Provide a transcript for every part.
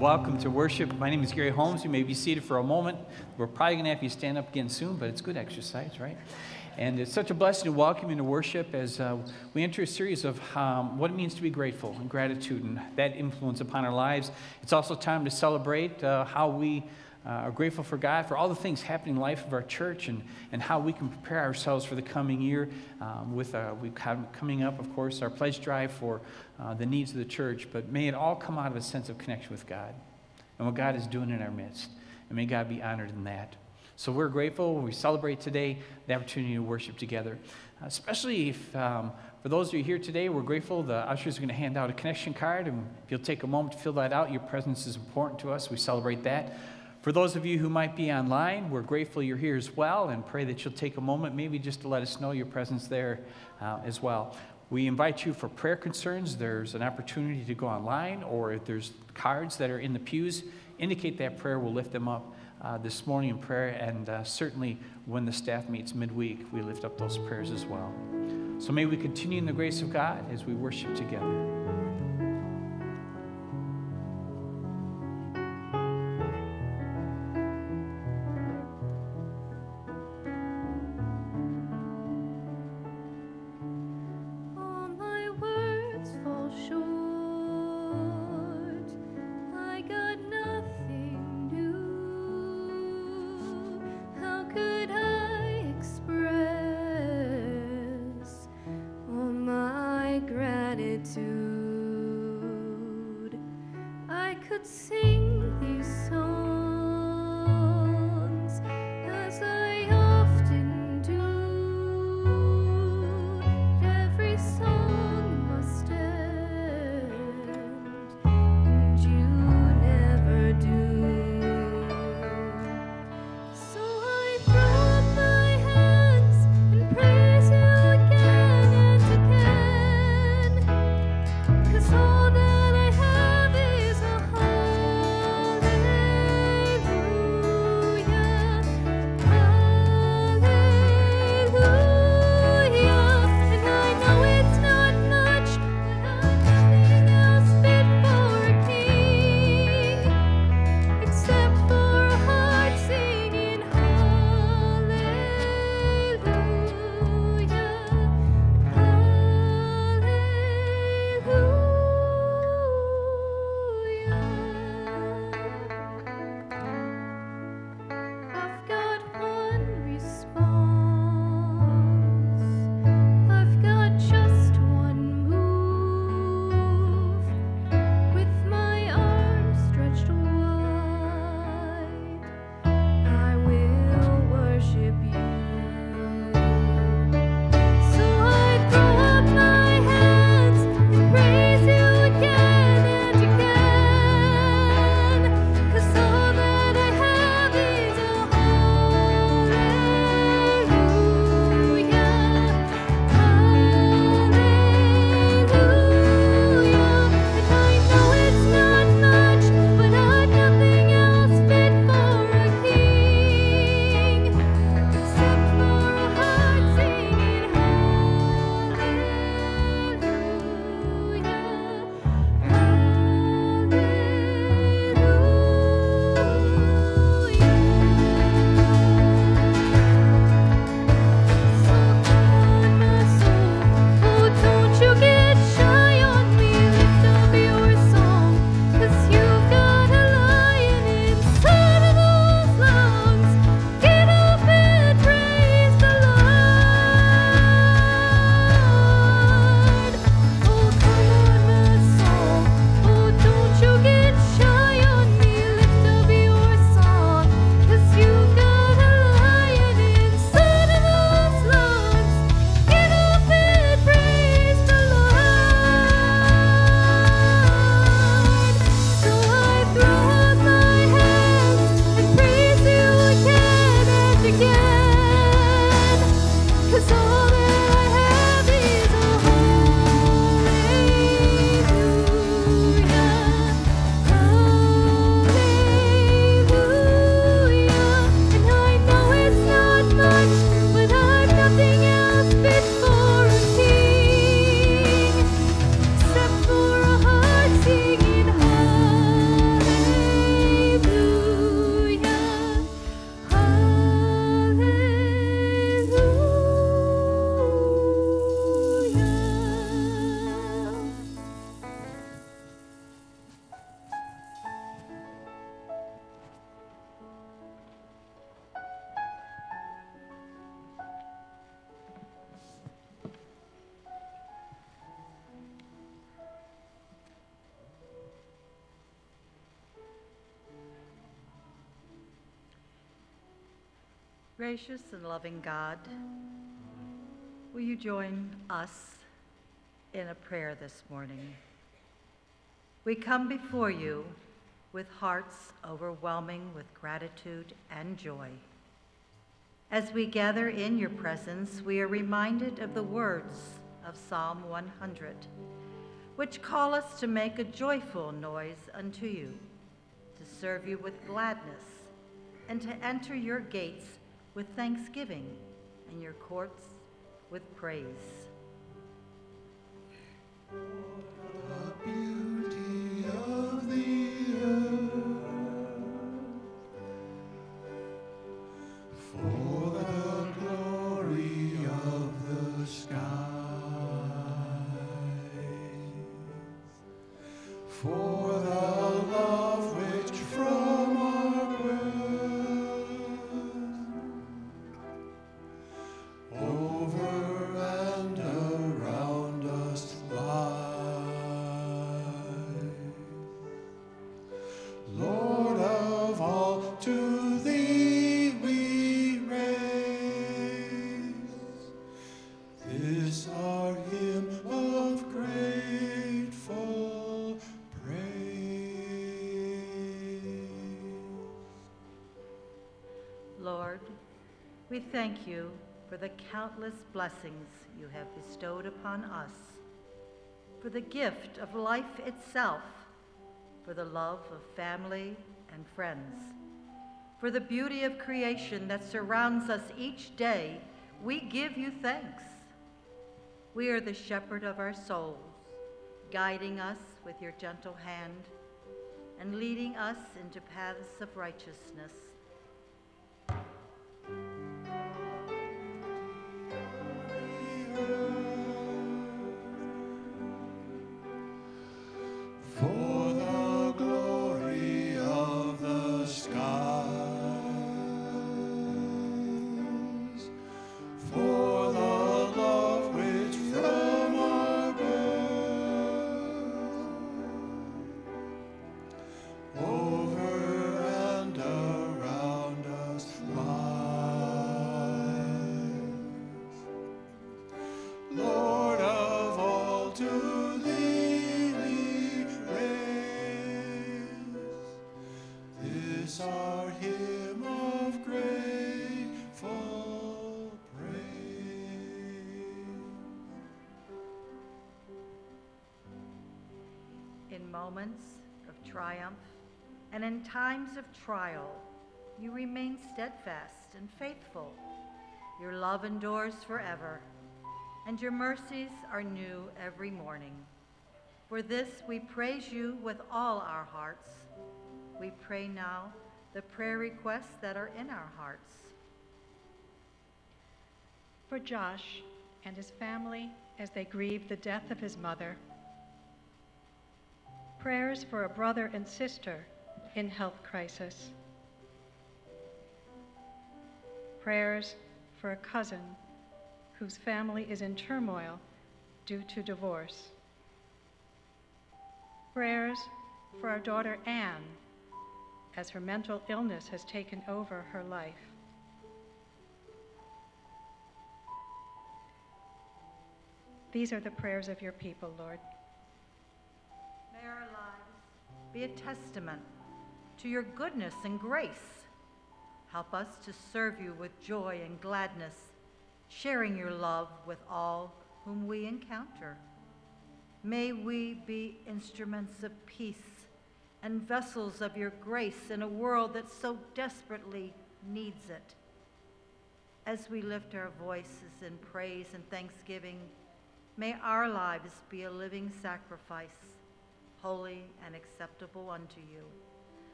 Welcome to worship. My name is Gary Holmes. You may be seated for a moment. We're probably going to have you stand up again soon, but it's good exercise, right? And it's such a blessing to welcome you to worship as uh, we enter a series of um, what it means to be grateful and gratitude and that influence upon our lives. It's also time to celebrate uh, how we uh, are grateful for God for all the things happening in the life of our church and, and how we can prepare ourselves for the coming year. Um, with uh, we coming up, of course, our pledge drive for uh, the needs of the church, but may it all come out of a sense of connection with God and what God is doing in our midst. And may God be honored in that. So we're grateful. We celebrate today the opportunity to worship together, especially if. Um, for those of you here today, we're grateful. The ushers are going to hand out a connection card, and if you'll take a moment to fill that out, your presence is important to us. We celebrate that. For those of you who might be online, we're grateful you're here as well and pray that you'll take a moment, maybe just to let us know your presence there uh, as well. We invite you for prayer concerns. There's an opportunity to go online, or if there's cards that are in the pews, indicate that prayer. We'll lift them up uh, this morning in prayer, and uh, certainly when the staff meets midweek, we lift up those prayers as well. So may we continue in the grace of God as we worship together. Gracious and loving God, will you join us in a prayer this morning? We come before you with hearts overwhelming with gratitude and joy. As we gather in your presence, we are reminded of the words of Psalm 100, which call us to make a joyful noise unto you, to serve you with gladness, and to enter your gates with thanksgiving and your courts with praise. Thank you for the countless blessings you have bestowed upon us, for the gift of life itself, for the love of family and friends, for the beauty of creation that surrounds us each day. We give you thanks. We are the shepherd of our souls, guiding us with your gentle hand and leading us into paths of righteousness. Moments of triumph and in times of trial, you remain steadfast and faithful. Your love endures forever, and your mercies are new every morning. For this we praise you with all our hearts. We pray now the prayer requests that are in our hearts. For Josh and his family as they grieve the death of his mother. Prayers for a brother and sister in health crisis. Prayers for a cousin whose family is in turmoil due to divorce. Prayers for our daughter Anne as her mental illness has taken over her life. These are the prayers of your people, Lord. May our lives be a testament to your goodness and grace. Help us to serve you with joy and gladness, sharing your love with all whom we encounter. May we be instruments of peace and vessels of your grace in a world that so desperately needs it. As we lift our voices in praise and thanksgiving, may our lives be a living sacrifice, holy and acceptable unto you.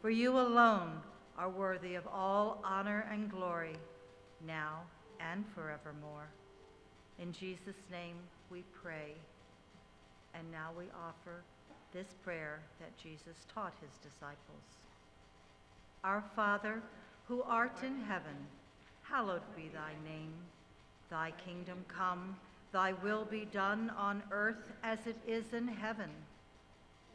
For you alone are worthy of all honor and glory, now and forevermore. In Jesus' name we pray. And now we offer this prayer that Jesus taught his disciples. Our Father, who art in heaven, hallowed be thy name. Thy kingdom come, thy will be done on earth as it is in heaven.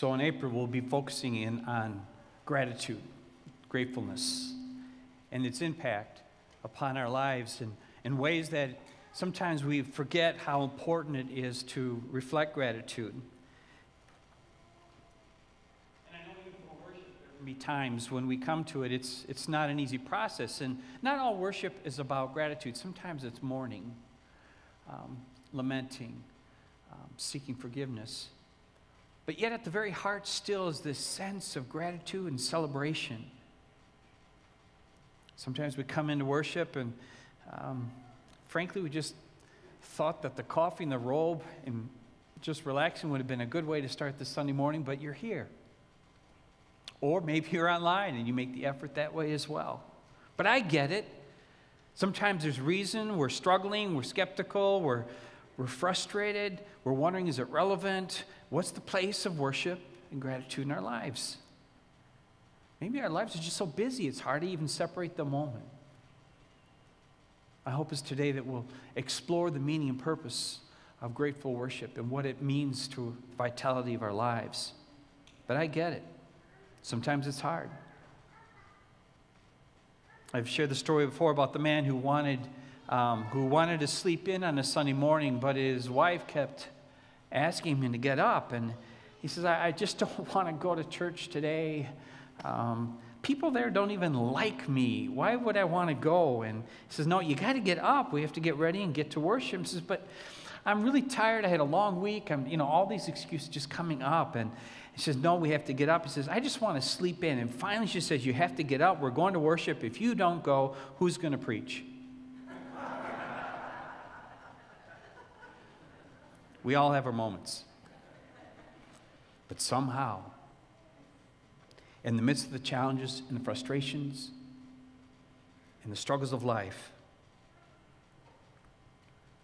So in April, we'll be focusing in on gratitude, gratefulness, and its impact upon our lives in, in ways that sometimes we forget how important it is to reflect gratitude. And I know even for worship, there can be times when we come to it, it's, it's not an easy process. And not all worship is about gratitude. Sometimes it's mourning, um, lamenting, um, seeking forgiveness. But yet, at the very heart, still is this sense of gratitude and celebration. Sometimes we come into worship, and um, frankly, we just thought that the coffee and the robe and just relaxing would have been a good way to start this Sunday morning, but you're here. Or maybe you're online and you make the effort that way as well. But I get it. Sometimes there's reason, we're struggling, we're skeptical, we're, we're frustrated, we're wondering is it relevant? What's the place of worship and gratitude in our lives? Maybe our lives are just so busy it's hard to even separate the moment. I hope it's today that we'll explore the meaning and purpose of grateful worship and what it means to the vitality of our lives. But I get it. Sometimes it's hard. I've shared the story before about the man who wanted, um, who wanted to sleep in on a Sunday morning, but his wife kept asking him to get up. And he says, I, I just don't want to go to church today. Um, people there don't even like me. Why would I want to go? And he says, No, you got to get up. We have to get ready and get to worship. He says, But I'm really tired. I had a long week. I'm, you know, all these excuses just coming up. And he says, No, we have to get up. He says, I just want to sleep in. And finally, she says, You have to get up. We're going to worship. If you don't go, who's going to preach? We all have our moments. But somehow, in the midst of the challenges and the frustrations and the struggles of life,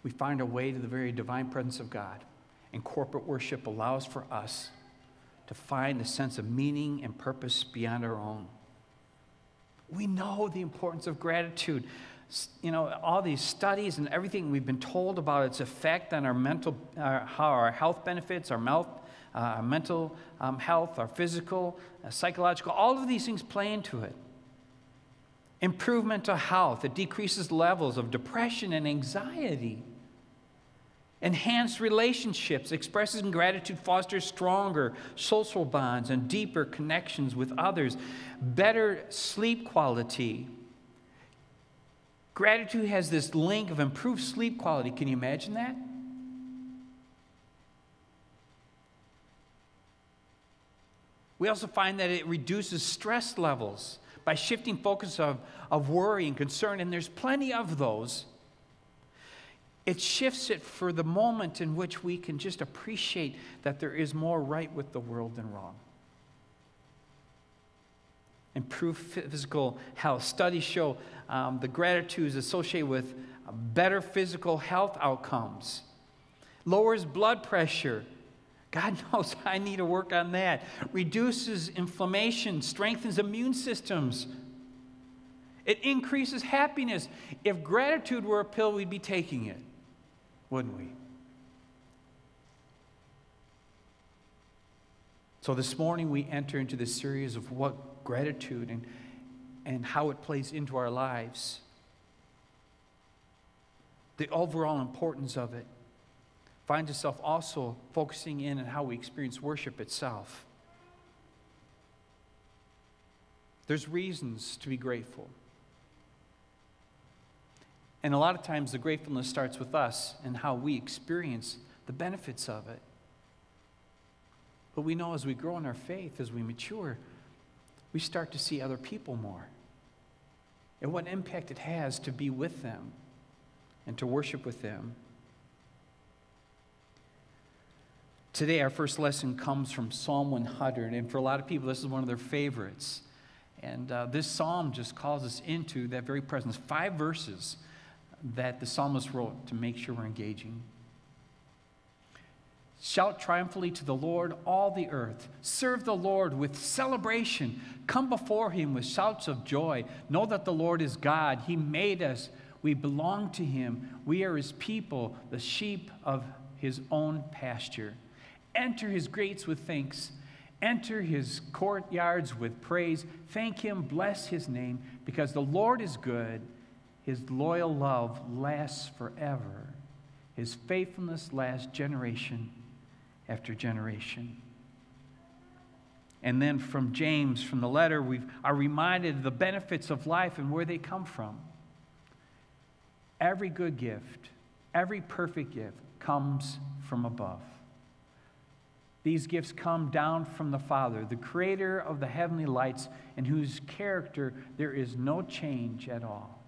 we find our way to the very divine presence of God. And corporate worship allows for us to find a sense of meaning and purpose beyond our own. We know the importance of gratitude. You know, all these studies and everything we've been told about its effect on our mental, uh, how our health benefits, our mouth, uh, our mental um, health, our physical, uh, psychological, all of these things play into it. Improvement to health, it decreases levels of depression and anxiety. Enhanced relationships, expresses gratitude fosters stronger social bonds and deeper connections with others. Better sleep quality. Gratitude has this link of improved sleep quality. Can you imagine that? We also find that it reduces stress levels by shifting focus of, of worry and concern, and there's plenty of those. It shifts it for the moment in which we can just appreciate that there is more right with the world than wrong. Improve physical health. Studies show um, the gratitude is associated with better physical health outcomes, lowers blood pressure. God knows I need to work on that. Reduces inflammation, strengthens immune systems. It increases happiness. If gratitude were a pill, we'd be taking it wouldn't we? So this morning we enter into this series of what gratitude and, and how it plays into our lives. The overall importance of it finds itself also focusing in on how we experience worship itself. There's reasons to be grateful. And a lot of times the gratefulness starts with us and how we experience the benefits of it. But we know as we grow in our faith, as we mature, we start to see other people more and what impact it has to be with them and to worship with them. Today, our first lesson comes from Psalm 100, and for a lot of people, this is one of their favorites. And uh, this psalm just calls us into that very presence. Five verses that the psalmist wrote to make sure we're engaging. Shout triumphantly to the Lord, all the earth. Serve the Lord with celebration. Come before him with shouts of joy. Know that the Lord is God. He made us. We belong to him. We are his people, the sheep of his own pasture. Enter his gates with thanks. Enter his courtyards with praise. Thank him, bless his name, because the Lord is good. His loyal love lasts forever. His faithfulness lasts generation after generation. And then from James, from the letter, we are reminded of the benefits of life and where they come from. Every good gift, every perfect gift comes from above. These gifts come down from the Father, the creator of the heavenly lights, in whose character there is no change at all.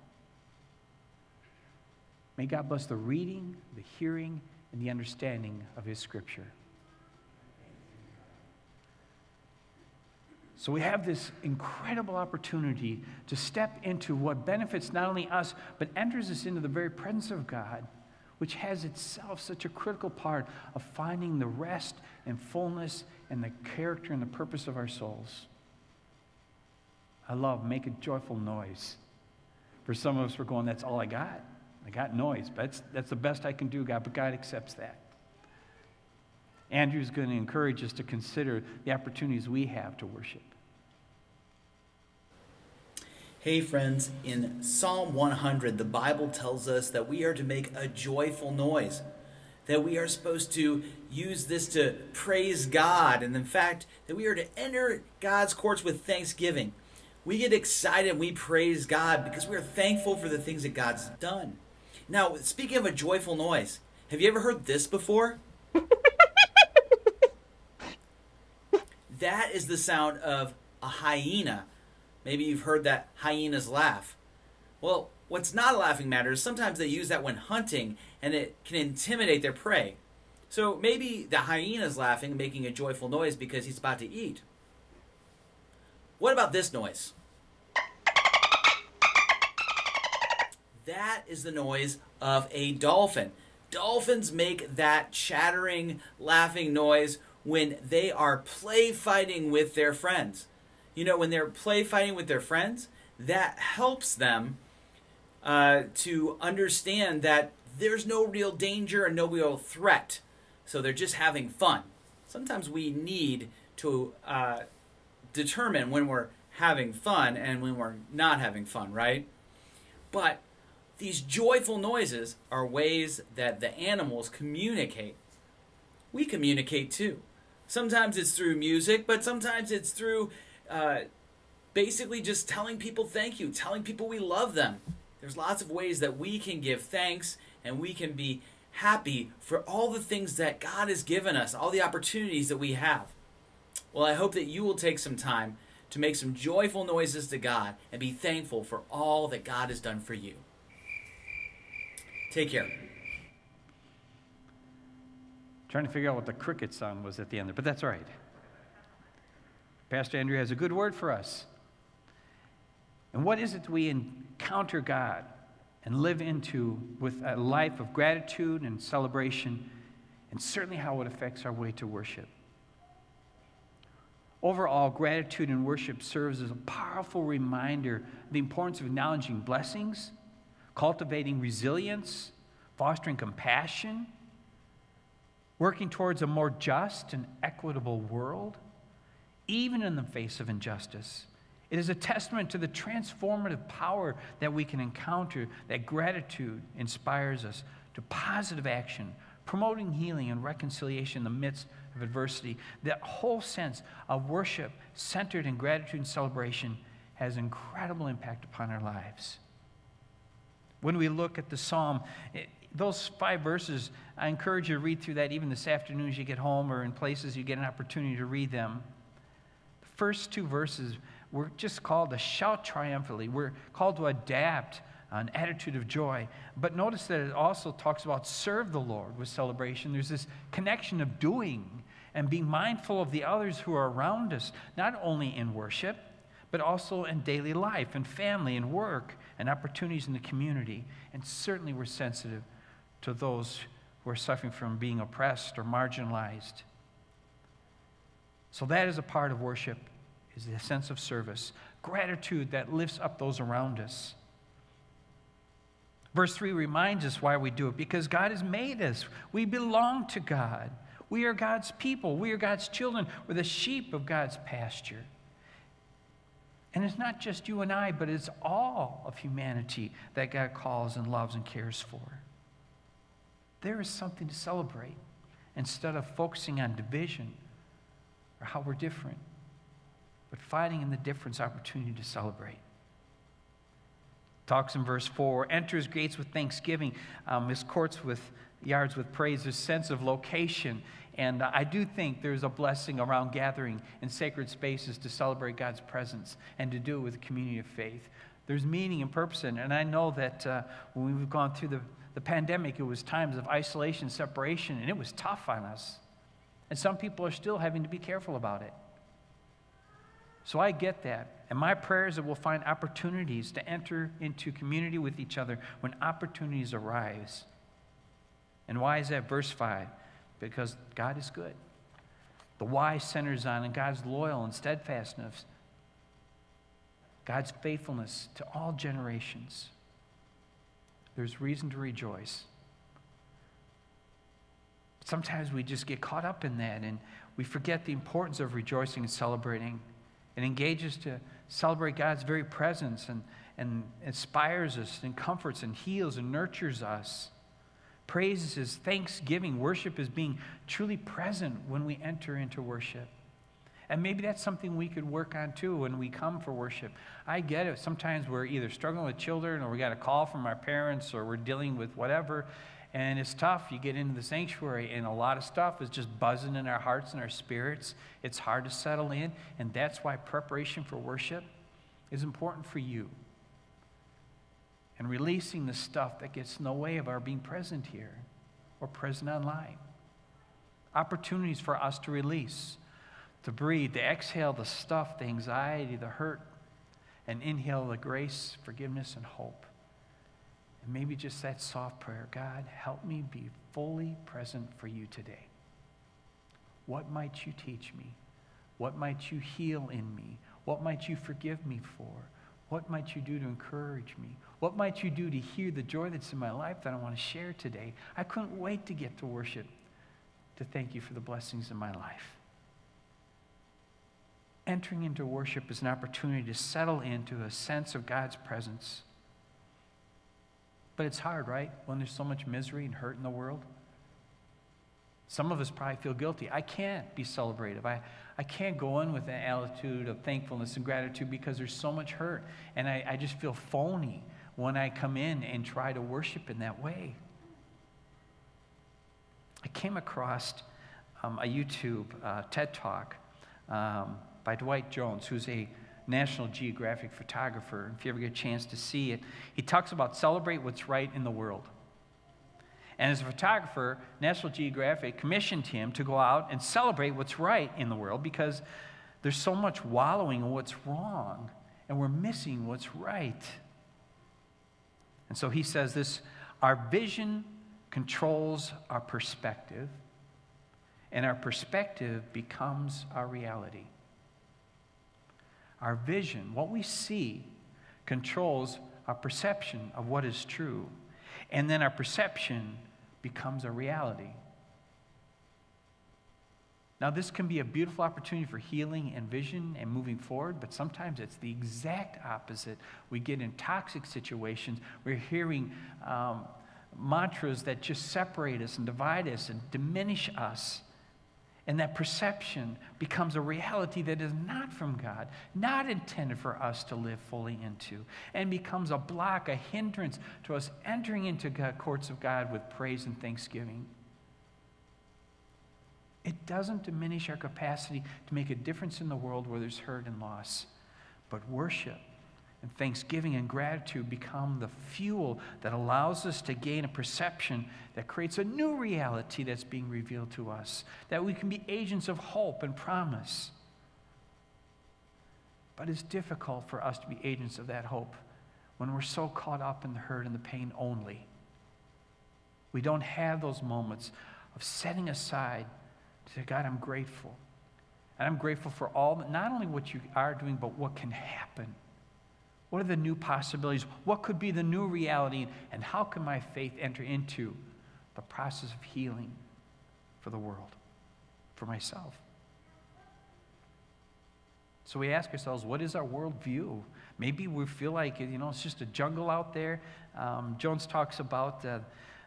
May God bless the reading, the hearing, and the understanding of His Scripture. So we have this incredible opportunity to step into what benefits not only us, but enters us into the very presence of God, which has itself such a critical part of finding the rest and fullness and the character and the purpose of our souls. I love make a joyful noise. For some of us, we're going, that's all I got. I got noise. But that's, that's the best I can do, God. But God accepts that. Andrew's going to encourage us to consider the opportunities we have to worship. Hey, friends, in Psalm 100, the Bible tells us that we are to make a joyful noise, that we are supposed to use this to praise God, and in fact, that we are to enter God's courts with thanksgiving. We get excited we praise God because we are thankful for the things that God's done. Now, speaking of a joyful noise, have you ever heard this before? That is the sound of a hyena. Maybe you've heard that hyenas laugh. Well, what's not a laughing matter is sometimes they use that when hunting and it can intimidate their prey. So maybe the hyena's laughing, making a joyful noise because he's about to eat. What about this noise? That is the noise of a dolphin. Dolphins make that chattering, laughing noise when they are play fighting with their friends. You know, when they're play fighting with their friends, that helps them uh, to understand that there's no real danger and no real threat. So they're just having fun. Sometimes we need to uh, determine when we're having fun and when we're not having fun, right? But these joyful noises are ways that the animals communicate. We communicate too. Sometimes it's through music, but sometimes it's through uh, basically just telling people thank you, telling people we love them. There's lots of ways that we can give thanks and we can be happy for all the things that God has given us, all the opportunities that we have. Well, I hope that you will take some time to make some joyful noises to God and be thankful for all that God has done for you. Take care. Trying to figure out what the cricket sound was at the end there, but that's all right. Pastor Andrew has a good word for us. And what is it we encounter God and live into with a life of gratitude and celebration, and certainly how it affects our way to worship? Overall, gratitude and worship serves as a powerful reminder of the importance of acknowledging blessings, cultivating resilience, fostering compassion, working towards a more just and equitable world, even in the face of injustice. It is a testament to the transformative power that we can encounter that gratitude inspires us to positive action, promoting healing and reconciliation in the midst of adversity. That whole sense of worship centered in gratitude and celebration has incredible impact upon our lives. When we look at the psalm, it, those five verses, I encourage you to read through that even this afternoon as you get home or in places you get an opportunity to read them. The first two verses, we're just called to shout triumphantly. We're called to adapt an attitude of joy. But notice that it also talks about serve the Lord with celebration. There's this connection of doing and being mindful of the others who are around us, not only in worship, but also in daily life and family and work and opportunities in the community. And certainly we're sensitive to those who are suffering from being oppressed or marginalized. So that is a part of worship is the sense of service, gratitude that lifts up those around us. Verse 3 reminds us why we do it because God has made us. We belong to God. We are God's people. We are God's children. We're the sheep of God's pasture. And it's not just you and I, but it's all of humanity that God calls and loves and cares for. There is something to celebrate instead of focusing on division or how we're different, but finding in the difference opportunity to celebrate. Talks in verse 4 enters gates with thanksgiving, um, his courts with yards with praise, his sense of location. And I do think there's a blessing around gathering in sacred spaces to celebrate God's presence and to do it with a community of faith. There's meaning and purpose in it. And I know that uh, when we've gone through the, the pandemic, it was times of isolation, separation, and it was tough on us. And some people are still having to be careful about it. So I get that. And my prayer is that we'll find opportunities to enter into community with each other when opportunities arise. And why is that? Verse 5 because God is good. The why centers on and God's loyal and steadfastness, God's faithfulness to all generations. There's reason to rejoice. Sometimes we just get caught up in that and we forget the importance of rejoicing and celebrating. It engages to celebrate God's very presence and, and inspires us and comforts and heals and nurtures us. Praise is thanksgiving. Worship is being truly present when we enter into worship. And maybe that's something we could work on too when we come for worship. I get it. Sometimes we're either struggling with children or we got a call from our parents or we're dealing with whatever. And it's tough. You get into the sanctuary and a lot of stuff is just buzzing in our hearts and our spirits. It's hard to settle in. And that's why preparation for worship is important for you. And releasing the stuff that gets in the way of our being present here or present online. Opportunities for us to release to breathe, to exhale the stuff, the anxiety, the hurt, and inhale the grace, forgiveness, and hope. And maybe just that soft prayer God, help me be fully present for you today. What might you teach me? What might you heal in me? What might you forgive me for? What might you do to encourage me? What might you do to hear the joy that's in my life that I want to share today? I couldn't wait to get to worship, to thank you for the blessings in my life entering into worship is an opportunity to settle into a sense of God's presence. But it's hard, right? When there's so much misery and hurt in the world. Some of us probably feel guilty. I can't be celebrative. I, I can't go in with an attitude of thankfulness and gratitude because there's so much hurt. And I, I just feel phony when I come in and try to worship in that way. I came across um, a YouTube uh, TED Talk um, by Dewitt Jones, who's a National Geographic photographer. If you ever get a chance to see it, he talks about celebrate what's right in the world. And as a photographer, National Geographic commissioned him to go out and celebrate what's right in the world because there's so much wallowing in what's wrong, and we're missing what's right. And so he says this our vision controls our perspective, and our perspective becomes our reality. Our vision, what we see, controls our perception of what is true. And then our perception becomes a reality. Now, this can be a beautiful opportunity for healing and vision and moving forward, but sometimes it's the exact opposite. We get in toxic situations. We're hearing um, mantras that just separate us and divide us and diminish us. And that perception becomes a reality that is not from God, not intended for us to live fully into, and becomes a block, a hindrance to us entering into God, courts of God with praise and thanksgiving. It doesn't diminish our capacity to make a difference in the world where there's hurt and loss, but worship and thanksgiving and gratitude become the fuel that allows us to gain a perception that creates a new reality that's being revealed to us, that we can be agents of hope and promise. But it's difficult for us to be agents of that hope when we're so caught up in the hurt and the pain only. We don't have those moments of setting aside to say, God, I'm grateful. And I'm grateful for all, not only what you are doing, but what can happen. What are the new possibilities? What could be the new reality? And how can my faith enter into the process of healing for the world, for myself? So we ask ourselves, what is our worldview? Maybe we feel like, you know, it's just a jungle out there. Um, Jones talks about uh,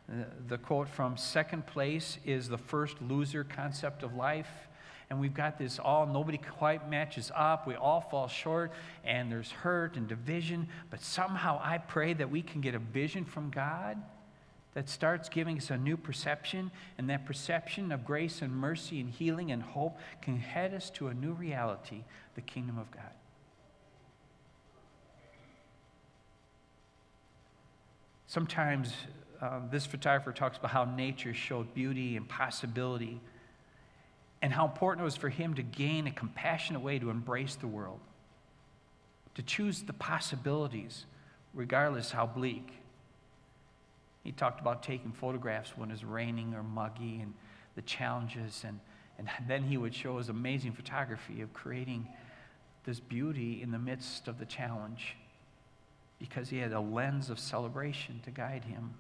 the, the quote from second place is the first loser concept of life and we've got this all, nobody quite matches up. We all fall short, and there's hurt and division. But somehow I pray that we can get a vision from God that starts giving us a new perception, and that perception of grace and mercy and healing and hope can head us to a new reality, the kingdom of God. Sometimes uh, this photographer talks about how nature showed beauty and possibility and how important it was for him to gain a compassionate way to embrace the world, to choose the possibilities, regardless how bleak. He talked about taking photographs when it was raining or muggy and the challenges, and, and then he would show his amazing photography of creating this beauty in the midst of the challenge because he had a lens of celebration to guide him.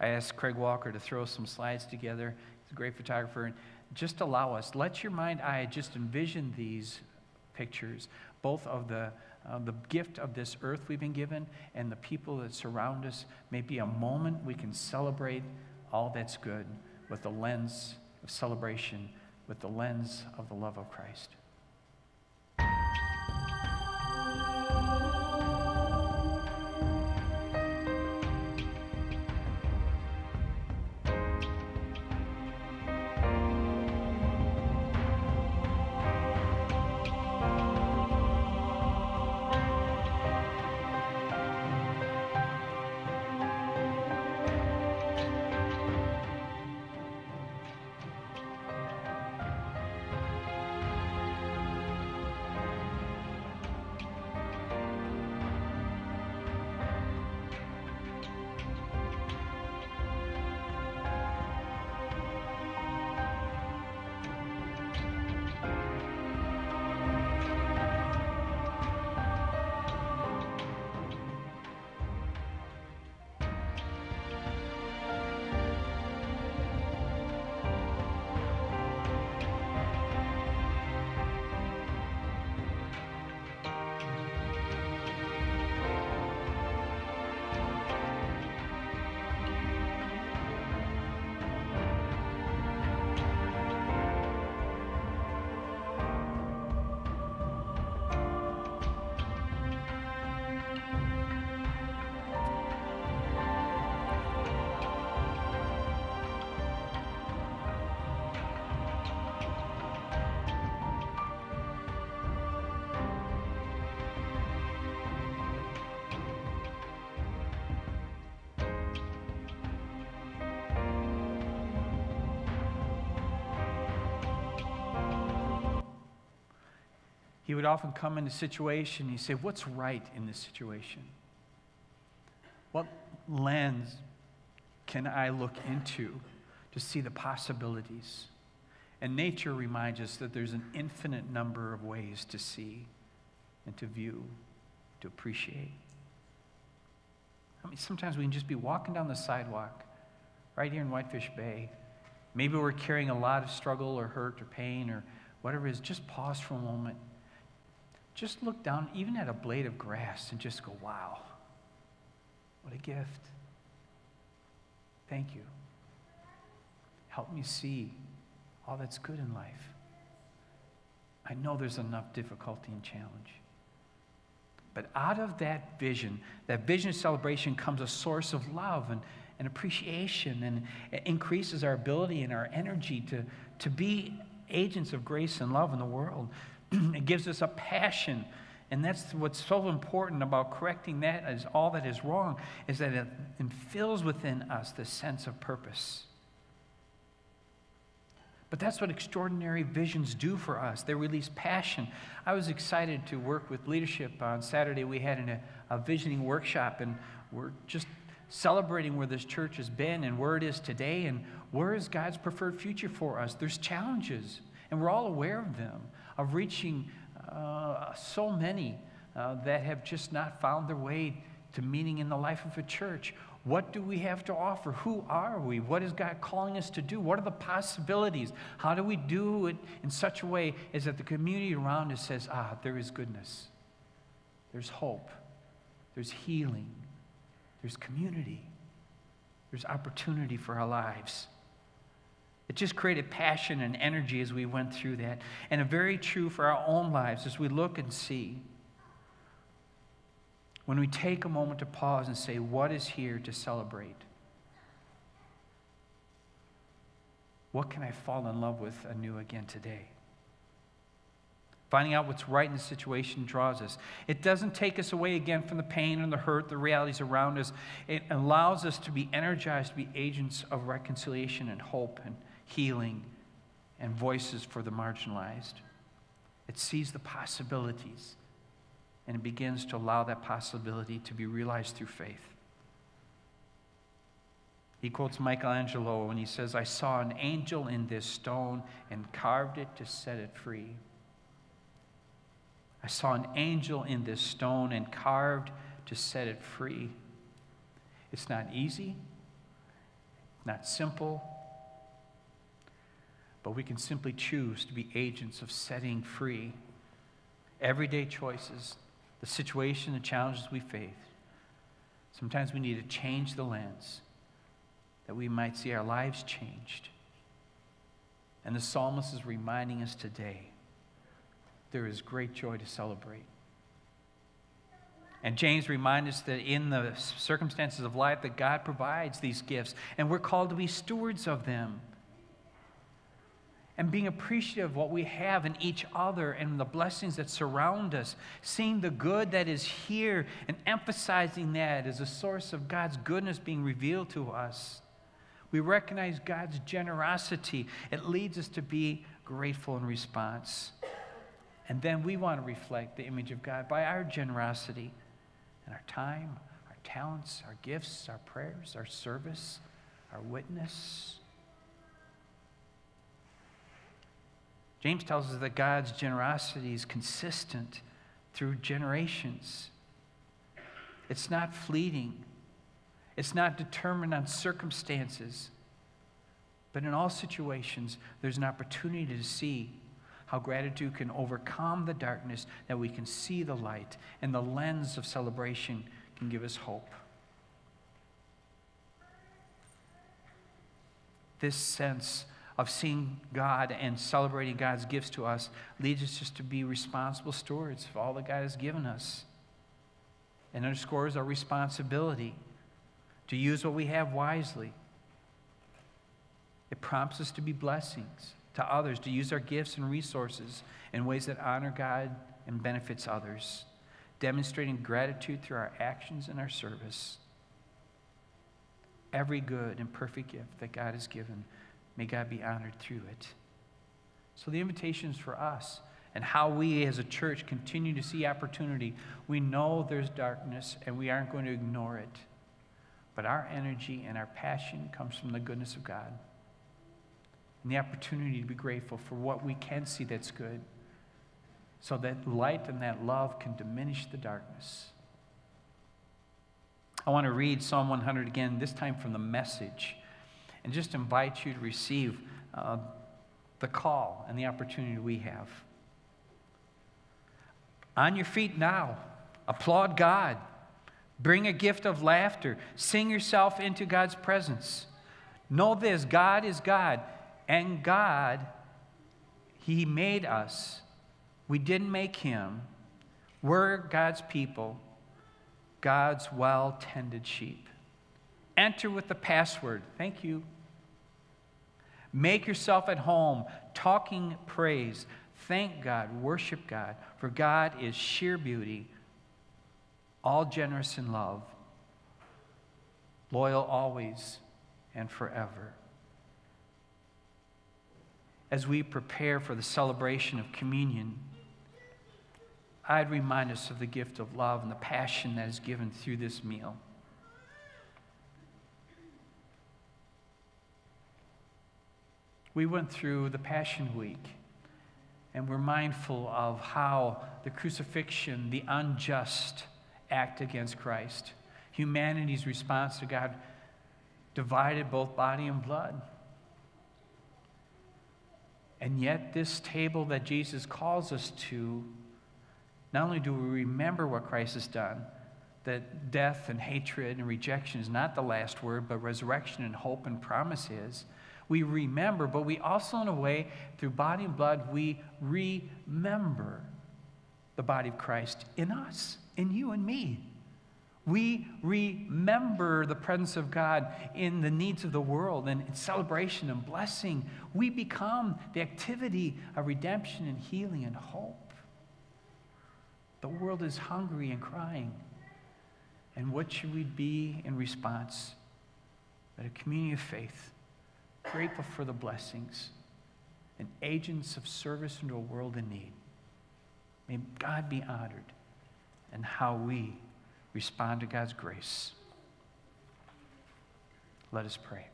I asked Craig Walker to throw some slides together. A great photographer. And just allow us, let your mind eye just envision these pictures, both of the, uh, the gift of this earth we've been given and the people that surround us. Maybe a moment we can celebrate all that's good with the lens of celebration, with the lens of the love of Christ. He would often come in a situation, and he'd say, What's right in this situation? What lens can I look into to see the possibilities? And nature reminds us that there's an infinite number of ways to see and to view, to appreciate. I mean, sometimes we can just be walking down the sidewalk right here in Whitefish Bay. Maybe we're carrying a lot of struggle or hurt or pain or whatever it is. Just pause for a moment just look down even at a blade of grass and just go, wow, what a gift. Thank you. Help me see all that's good in life. I know there's enough difficulty and challenge. But out of that vision, that vision of celebration comes a source of love and, and appreciation and increases our ability and our energy to, to be agents of grace and love in the world. it gives us a passion. And that's what's so important about correcting that is all that is wrong, is that it infills within us the sense of purpose. But that's what extraordinary visions do for us. They release passion. I was excited to work with leadership on Saturday. We had a, a visioning workshop, and we're just celebrating where this church has been and where it is today and where is God's preferred future for us. There's challenges, and we're all aware of them of reaching uh, so many uh, that have just not found their way to meaning in the life of a church. What do we have to offer? Who are we? What is God calling us to do? What are the possibilities? How do we do it in such a way as that the community around us says, ah, there is goodness, there's hope, there's healing, there's community, there's opportunity for our lives. It just created passion and energy as we went through that. And a very true for our own lives as we look and see. When we take a moment to pause and say, What is here to celebrate? What can I fall in love with anew again today? Finding out what's right in the situation draws us. It doesn't take us away again from the pain and the hurt, the realities around us. It allows us to be energized to be agents of reconciliation and hope and healing and voices for the marginalized. It sees the possibilities and it begins to allow that possibility to be realized through faith. He quotes Michelangelo when he says, I saw an angel in this stone and carved it to set it free. I saw an angel in this stone and carved to set it free. It's not easy, not simple, but we can simply choose to be agents of setting free everyday choices, the situation, the challenges we face. Sometimes we need to change the lens that we might see our lives changed. And the psalmist is reminding us today there is great joy to celebrate. And James reminds us that in the circumstances of life that God provides these gifts and we're called to be stewards of them. And being appreciative of what we have in each other and the blessings that surround us, seeing the good that is here and emphasizing that as a source of God's goodness being revealed to us. We recognize God's generosity. It leads us to be grateful in response. And then we want to reflect the image of God by our generosity and our time, our talents, our gifts, our prayers, our service, our witness. James tells us that God's generosity is consistent through generations. It's not fleeting. It's not determined on circumstances. But in all situations, there's an opportunity to see how gratitude can overcome the darkness, that we can see the light, and the lens of celebration can give us hope. This sense of seeing God and celebrating God's gifts to us leads us just to be responsible stewards of all that God has given us. And underscores our responsibility to use what we have wisely. It prompts us to be blessings to others, to use our gifts and resources in ways that honor God and benefits others, demonstrating gratitude through our actions and our service. Every good and perfect gift that God has given, may God be honored through it. So the invitation is for us and how we as a church continue to see opportunity. We know there's darkness and we aren't going to ignore it. But our energy and our passion comes from the goodness of God. And the opportunity to be grateful for what we can see that's good, so that light and that love can diminish the darkness. I want to read Psalm 100 again, this time from the message, and just invite you to receive uh, the call and the opportunity we have. On your feet now, applaud God. Bring a gift of laughter. Sing yourself into God's presence. Know this God is God, and God, He made us. We didn't make Him. We're God's people, God's well tended sheep. Enter with the password. Thank you. Make yourself at home, talking praise. Thank God, worship God, for God is sheer beauty all generous in love, loyal always and forever. As we prepare for the celebration of communion, I'd remind us of the gift of love and the passion that is given through this meal. We went through the Passion Week, and we're mindful of how the crucifixion, the unjust, act against Christ. Humanity's response to God divided both body and blood. And yet, this table that Jesus calls us to, not only do we remember what Christ has done, that death and hatred and rejection is not the last word, but resurrection and hope and promise is. We remember, but we also, in a way, through body and blood, we remember the body of Christ in us in you and me. We remember the presence of God in the needs of the world and in celebration and blessing. We become the activity of redemption and healing and hope. The world is hungry and crying. And what should we be in response? But a community of faith, grateful for the blessings and agents of service into a world in need. May God be honored in how we respond to God's grace. Let us pray.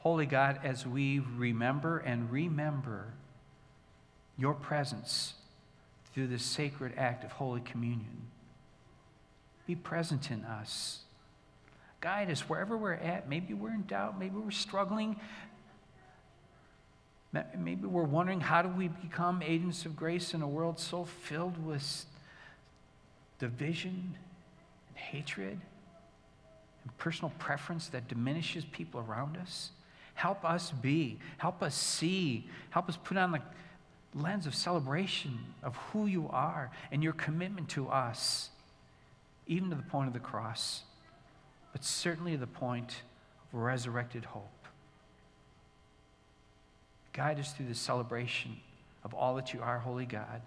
Holy God, as we remember and remember your presence through this sacred act of Holy Communion, be present in us. Guide us wherever we're at. Maybe we're in doubt. Maybe we're struggling. Maybe we're wondering how do we become agents of grace in a world so filled with division and hatred and personal preference that diminishes people around us. Help us be, help us see, help us put on the lens of celebration of who you are and your commitment to us, even to the point of the cross, but certainly the point of resurrected hope. Guide us through the celebration of all that you are, Holy God,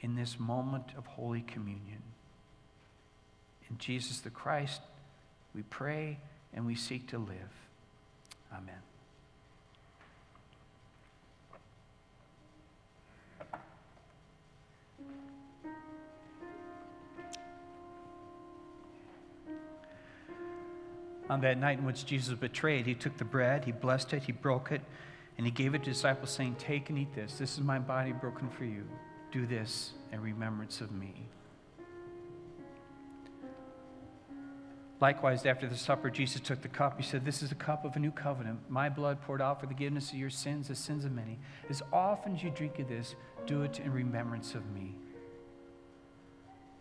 in this moment of Holy Communion. In Jesus the Christ, we pray and we seek to live. Amen. On that night in which Jesus was betrayed, he took the bread, he blessed it, he broke it, and he gave it to disciples, saying, Take and eat this. This is my body broken for you. Do this in remembrance of me. Likewise, after the supper, Jesus took the cup. He said, This is the cup of a new covenant, my blood poured out for the forgiveness of your sins, the sins of many. As often as you drink of this, do it in remembrance of me.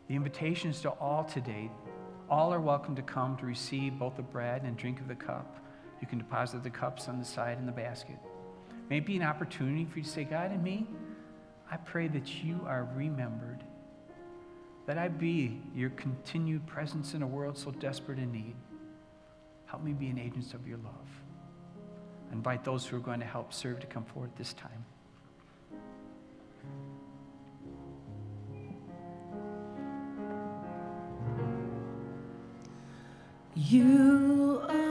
The invitation is to all today. All are welcome to come to receive both the bread and drink of the cup. You can deposit the cups on the side in the basket. May it be an opportunity for you to say, God and me, I pray that you are remembered that I be your continued presence in a world so desperate in need. Help me be an agent of your love. I invite those who are going to help serve to come forward this time. You are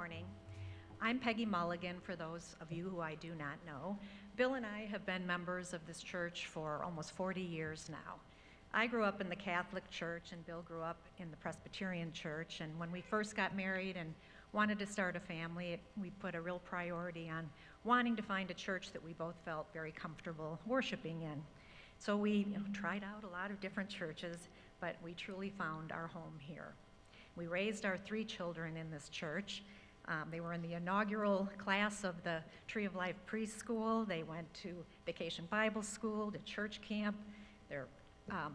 morning. I'm Peggy Mulligan, for those of you who I do not know. Bill and I have been members of this church for almost 40 years now. I grew up in the Catholic Church, and Bill grew up in the Presbyterian Church. And when we first got married and wanted to start a family, it, we put a real priority on wanting to find a church that we both felt very comfortable worshiping in. So we you know, tried out a lot of different churches, but we truly found our home here. We raised our three children in this church. Um, they were in the inaugural class of the Tree of Life preschool. They went to Vacation Bible School, to church camp. They're, um,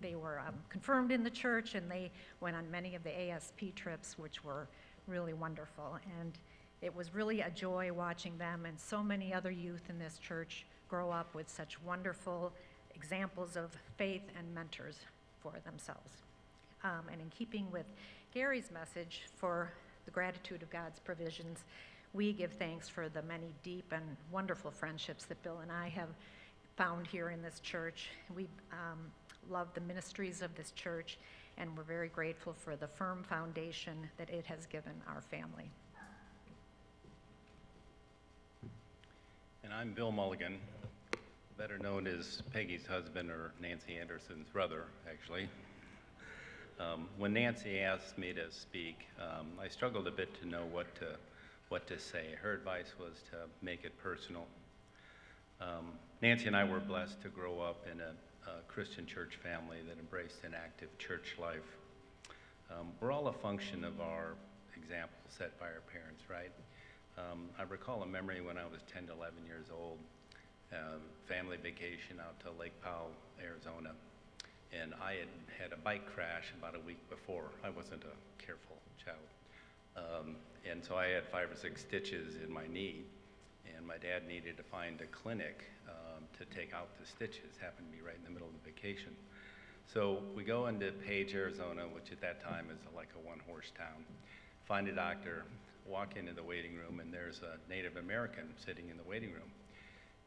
they were um, confirmed in the church, and they went on many of the ASP trips, which were really wonderful. And it was really a joy watching them and so many other youth in this church grow up with such wonderful examples of faith and mentors for themselves. Um, and in keeping with Gary's message for the gratitude of God's provisions, we give thanks for the many deep and wonderful friendships that Bill and I have found here in this church. We um, love the ministries of this church, and we're very grateful for the firm foundation that it has given our family. And I'm Bill Mulligan, better known as Peggy's husband or Nancy Anderson's brother, actually. Um, when Nancy asked me to speak, um, I struggled a bit to know what to, what to say. Her advice was to make it personal. Um, Nancy and I were blessed to grow up in a, a Christian church family that embraced an active church life. Um, we're all a function of our example set by our parents, right? Um, I recall a memory when I was 10 to 11 years old, um, family vacation out to Lake Powell, Arizona. And I had had a bike crash about a week before. I wasn't a careful child. Um, and so I had five or six stitches in my knee. And my dad needed to find a clinic um, to take out the stitches. Happened to be right in the middle of the vacation. So we go into Page, Arizona, which at that time is like a one horse town. Find a doctor, walk into the waiting room, and there's a Native American sitting in the waiting room.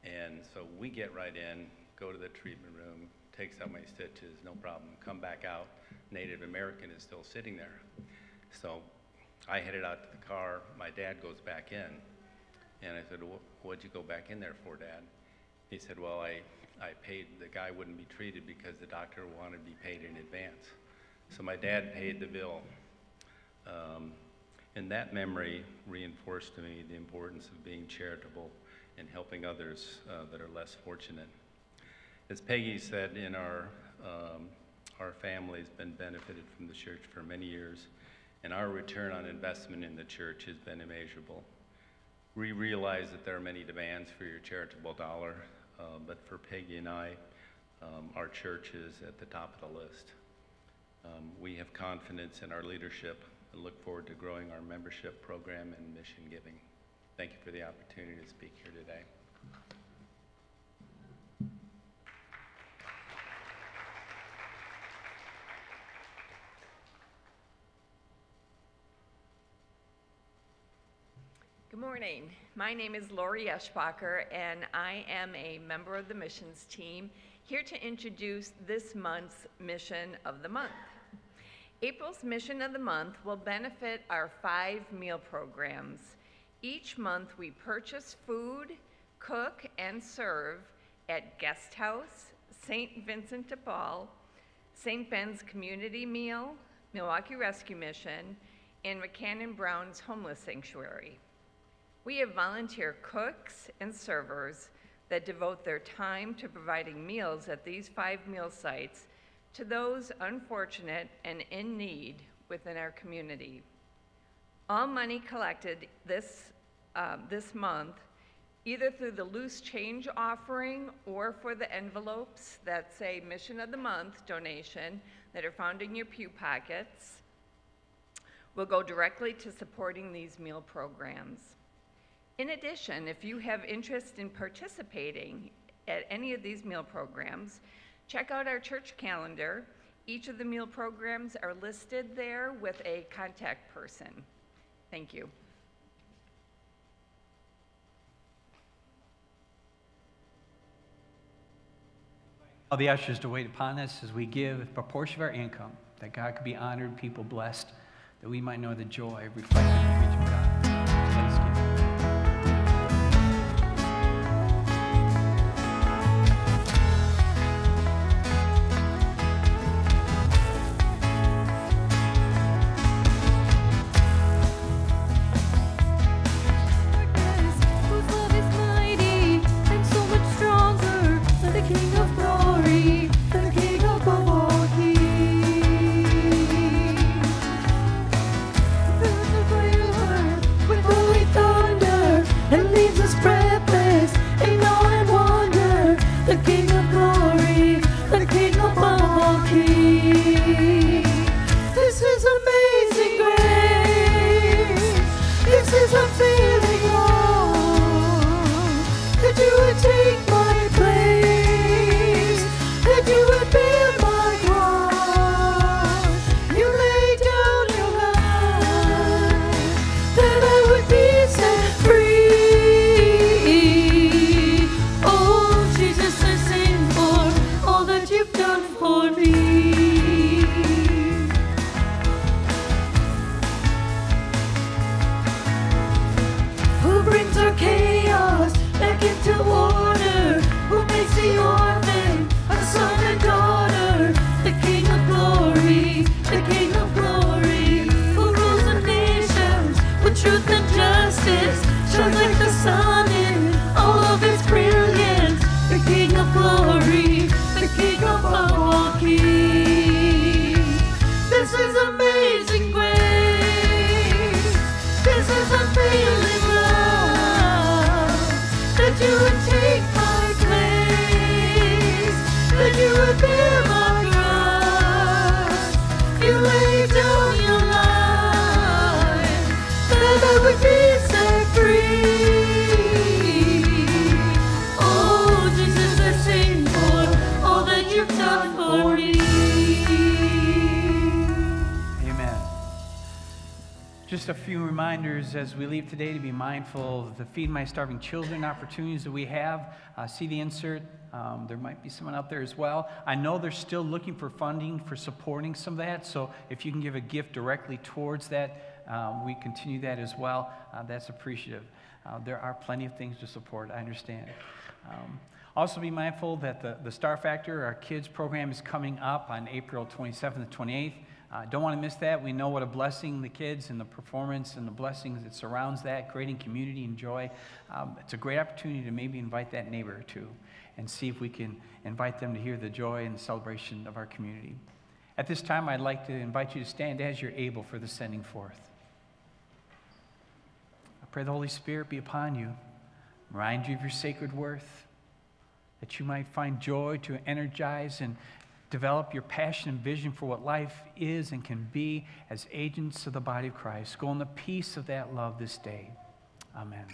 And so we get right in, go to the treatment room, takes out my stitches, no problem. Come back out, Native American is still sitting there. So I headed out to the car. My dad goes back in, and I said, "What'd you go back in there for, Dad?" He said, "Well, I I paid. The guy wouldn't be treated because the doctor wanted to be paid in advance. So my dad paid the bill." Um, and that memory reinforced to me the importance of being charitable and helping others uh, that are less fortunate. As Peggy said, in our, um, our family's been benefited from the church for many years, and our return on investment in the church has been immeasurable. We realize that there are many demands for your charitable dollar, uh, but for Peggy and I, um, our church is at the top of the list. Um, we have confidence in our leadership and look forward to growing our membership program and mission giving. Thank you for the opportunity to speak here today. Good morning. My name is Lori Eschbacher, and I am a member of the missions team here to introduce this month's Mission of the Month. April's Mission of the Month will benefit our five meal programs. Each month, we purchase food, cook, and serve at Guest House, St. Vincent de Paul, St. Ben's Community Meal, Milwaukee Rescue Mission, and MacCanon Brown's Homeless Sanctuary. We have volunteer cooks and servers that devote their time to providing meals at these five meal sites to those unfortunate and in need within our community. All money collected this, uh, this month, either through the loose change offering or for the envelopes that say Mission of the Month donation that are found in your pew pockets, will go directly to supporting these meal programs. In addition, if you have interest in participating at any of these meal programs, check out our church calendar. Each of the meal programs are listed there with a contact person. Thank you. All the ushers to wait upon us as we give a proportion of our income, that God could be honored, people blessed, that we might know the joy of reflecting the image of God. Just a few reminders as we leave today to be mindful of the Feed My Starving Children opportunities that we have. Uh, see the insert. Um, there might be someone out there as well. I know they're still looking for funding for supporting some of that, so if you can give a gift directly towards that, um, we continue that as well. Uh, that's appreciative. Uh, there are plenty of things to support, I understand. Um, also, be mindful that the, the Star Factor, our kids program, is coming up on April 27th and 28th. Uh, don't want to miss that. We know what a blessing the kids and the performance and the blessings that surrounds that, creating community and joy. Um, it's a great opportunity to maybe invite that neighbor or two and see if we can invite them to hear the joy and celebration of our community. At this time, I'd like to invite you to stand as you're able for the sending forth. I pray the Holy Spirit be upon you, remind you of your sacred worth, that you might find joy to energize and develop your passion and vision for what life is and can be as agents of the body of Christ. Go in the peace of that love this day. Amen.